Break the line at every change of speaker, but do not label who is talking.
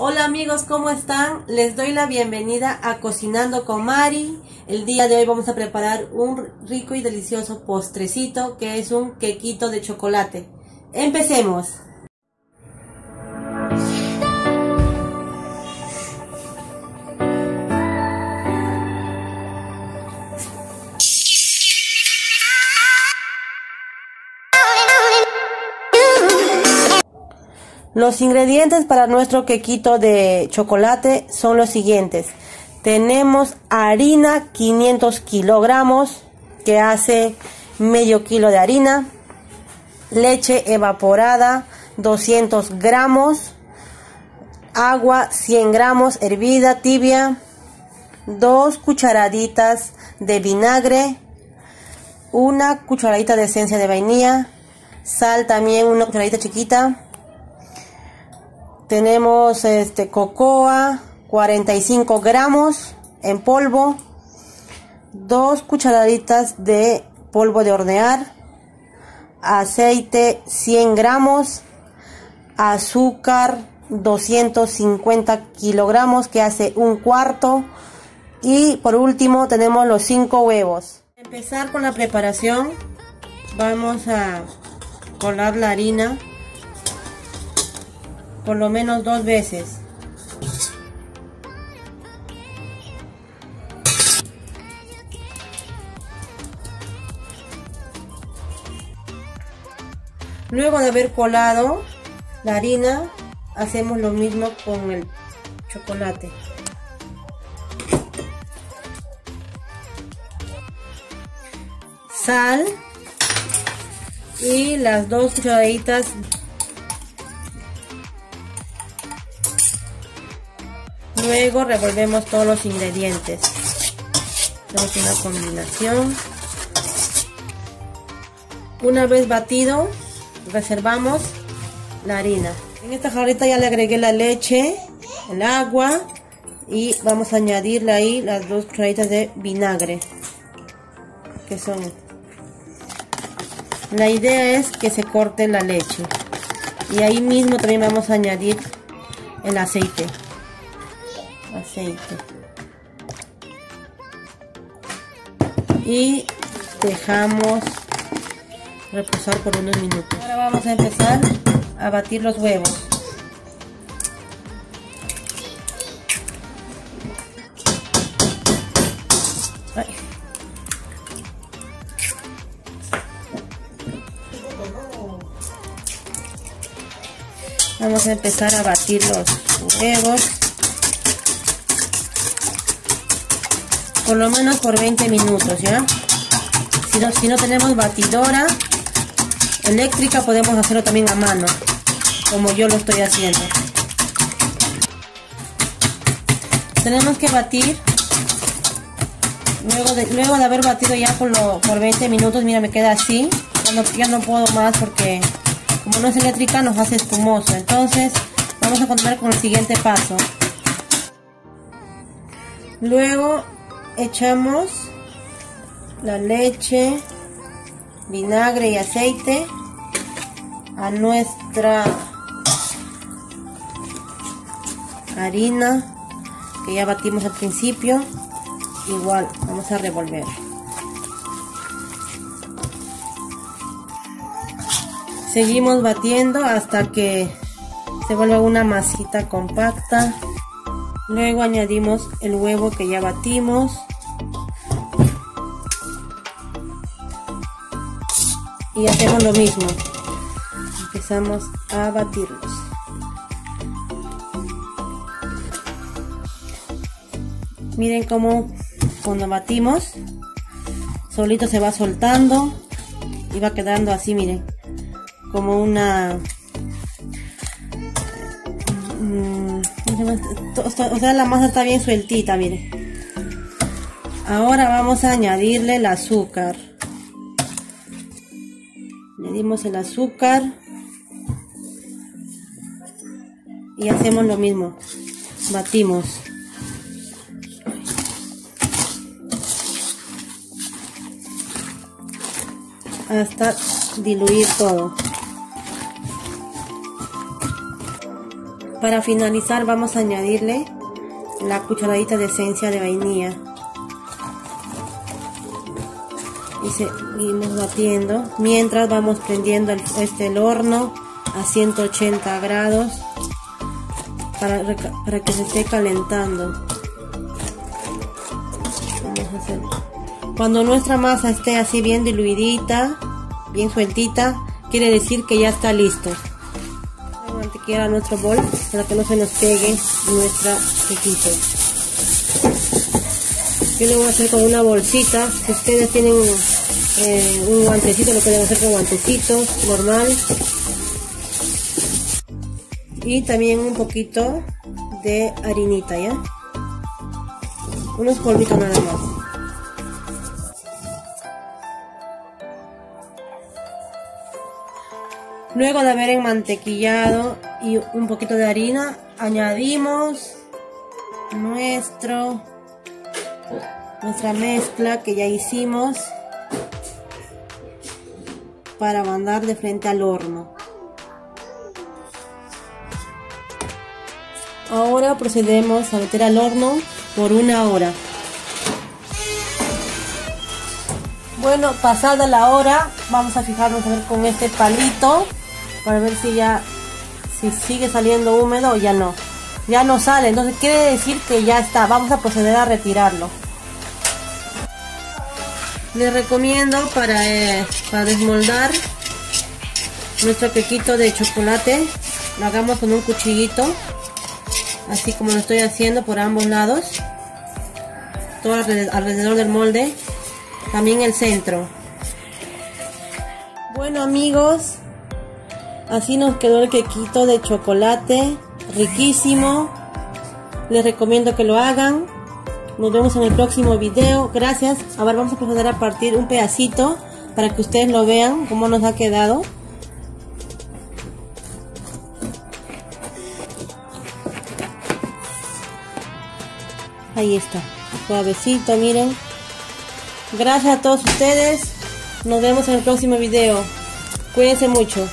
Hola amigos, ¿cómo están? Les doy la bienvenida a Cocinando con Mari. El día de hoy vamos a preparar un rico y delicioso postrecito que es un quequito de chocolate. Empecemos. Los ingredientes para nuestro quequito de chocolate son los siguientes. Tenemos harina 500 kilogramos que hace medio kilo de harina. Leche evaporada 200 gramos. Agua 100 gramos hervida tibia. Dos cucharaditas de vinagre. Una cucharadita de esencia de vainilla. Sal también una cucharadita chiquita tenemos este cocoa 45 gramos en polvo, dos cucharaditas de polvo de hornear, aceite 100 gramos, azúcar 250 kilogramos que hace un cuarto y por último tenemos los 5 huevos. Empezar con la preparación, vamos a colar la harina por lo menos dos veces. Luego de haber colado la harina, hacemos lo mismo con el chocolate. Sal y las dos cucharaditas Luego revolvemos todos los ingredientes. Hacemos una combinación. Una vez batido, reservamos la harina. En esta jarrita ya le agregué la leche, el agua y vamos a añadirle ahí las dos cucharaditas de vinagre. Que son. La idea es que se corte la leche. Y ahí mismo también vamos a añadir el aceite y dejamos reposar por unos minutos. Ahora vamos a empezar a batir los huevos. Vamos a empezar a batir los huevos. Por lo menos por 20 minutos, ¿ya? Si no, si no tenemos batidora eléctrica, podemos hacerlo también a mano, como yo lo estoy haciendo. Tenemos que batir, luego de, luego de haber batido ya por, lo, por 20 minutos, mira, me queda así, ya no, ya no puedo más porque como no es eléctrica nos hace espumoso, entonces vamos a continuar con el siguiente paso. Luego echamos la leche, vinagre y aceite a nuestra harina que ya batimos al principio. Igual, vamos a revolver. Seguimos batiendo hasta que se vuelva una masita compacta. Luego añadimos el huevo que ya batimos. Y hacemos lo mismo. Empezamos a batirlos. Miren cómo cuando batimos solito se va soltando y va quedando así miren como una mm, o sea la masa está bien sueltita miren. Ahora vamos a añadirle el azúcar añadimos el azúcar y hacemos lo mismo. Batimos. Hasta diluir todo. Para finalizar vamos a añadirle la cucharadita de esencia de vainilla. Y seguimos batiendo mientras vamos prendiendo el, este, el horno a 180 grados para, para que se esté calentando. A. Cuando nuestra masa esté así bien diluidita, bien sueltita, quiere decir que ya está listo. Mantequilla nuestro bol para que no se nos pegue nuestra quequito. Yo lo voy a hacer con una bolsita. Si ustedes tienen eh, un guantecito, lo pueden hacer con guantecitos normal. Y también un poquito de harinita, ¿ya? Unos polvitos nada más. Luego de haber enmantequillado y un poquito de harina, añadimos nuestro nuestra mezcla que ya hicimos para mandar de frente al horno. Ahora procedemos a meter al horno por una hora. Bueno, pasada la hora, vamos a fijarnos a ver con este palito para ver si ya si sigue saliendo húmedo o ya no. Ya no sale, entonces quiere decir que ya está. Vamos a proceder a retirarlo. Les recomiendo para, eh, para desmoldar nuestro quequito de chocolate. Lo hagamos con un cuchillito. Así como lo estoy haciendo por ambos lados. Todo alrededor del molde. También el centro. Bueno amigos. Así nos quedó el quequito de chocolate. Riquísimo. Les recomiendo que lo hagan. Nos vemos en el próximo video. Gracias. Ahora vamos a proceder a partir un pedacito para que ustedes lo vean cómo nos ha quedado. Ahí está. Suavecito, miren. Gracias a todos ustedes. Nos vemos en el próximo video. Cuídense mucho.